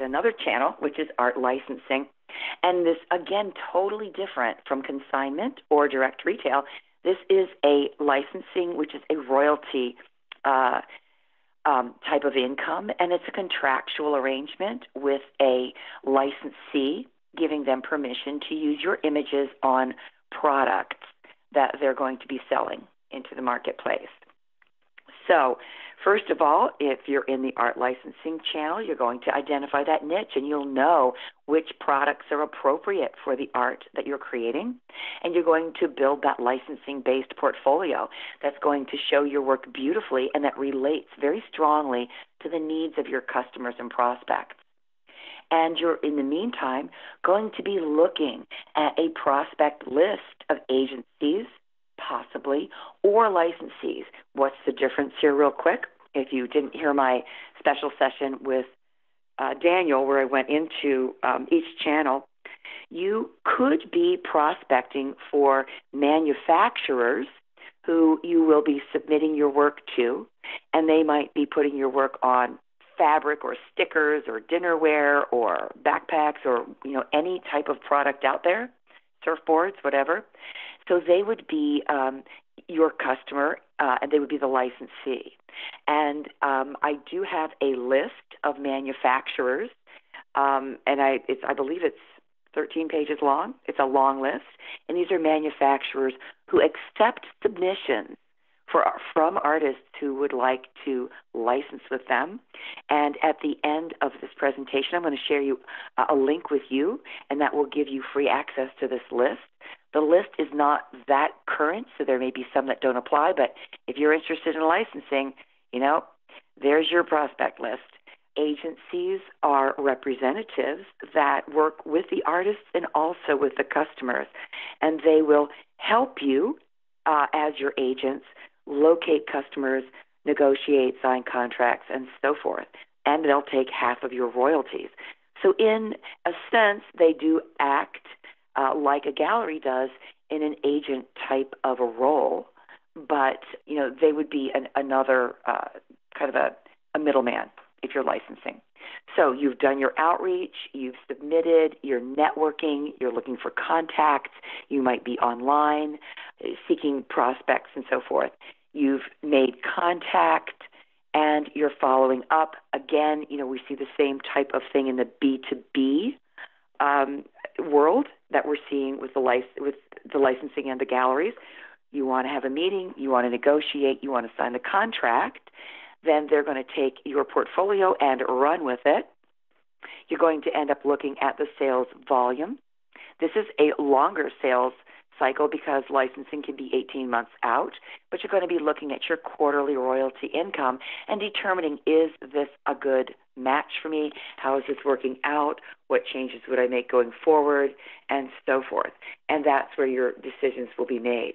another channel, which is art licensing. And this, again, totally different from consignment or direct retail. This is a licensing, which is a royalty uh, um, type of income, and it's a contractual arrangement with a licensee giving them permission to use your images on products that they're going to be selling into the marketplace. So, first of all, if you're in the art licensing channel, you're going to identify that niche and you'll know which products are appropriate for the art that you're creating. And you're going to build that licensing based portfolio that's going to show your work beautifully and that relates very strongly to the needs of your customers and prospects and you're in the meantime going to be looking at a prospect list of agencies possibly, or licensees. What's the difference here, real quick? If you didn't hear my special session with uh, Daniel, where I went into um, each channel, you could be prospecting for manufacturers who you will be submitting your work to, and they might be putting your work on fabric or stickers or dinnerware or backpacks or you know any type of product out there, surfboards, whatever. So they would be um, your customer, uh, and they would be the licensee. And um, I do have a list of manufacturers, um, and I, it's, I believe it's 13 pages long. It's a long list, and these are manufacturers who accept submissions for from artists who would like to license with them. And at the end of this presentation, I'm going to share you a link with you, and that will give you free access to this list. The list is not that current, so there may be some that don't apply, but if you're interested in licensing, you know, there's your prospect list. Agencies are representatives that work with the artists and also with the customers, and they will help you uh, as your agents locate customers, negotiate, sign contracts, and so forth. And they'll take half of your royalties. So, in a sense, they do act like a gallery does in an agent type of a role, but you know they would be an, another uh, kind of a, a middleman if you're licensing. So you've done your outreach, you've submitted, you're networking, you're looking for contacts, you might be online seeking prospects and so forth. You've made contact and you're following up. Again, you know, we see the same type of thing in the B2B um, world that we're seeing with the lic- with the licensing and the galleries. You want to have a meeting, you want to negotiate, you want to sign the contract, then they're going to take your portfolio and run with it. You're going to end up looking at the sales volume. This is a longer sales cycle because licensing can be 18 months out, but you're going to be looking at your quarterly royalty income and determining is this a good match for me? How is this working out? What changes would I make going forward? And so forth. And that's where your decisions will be made.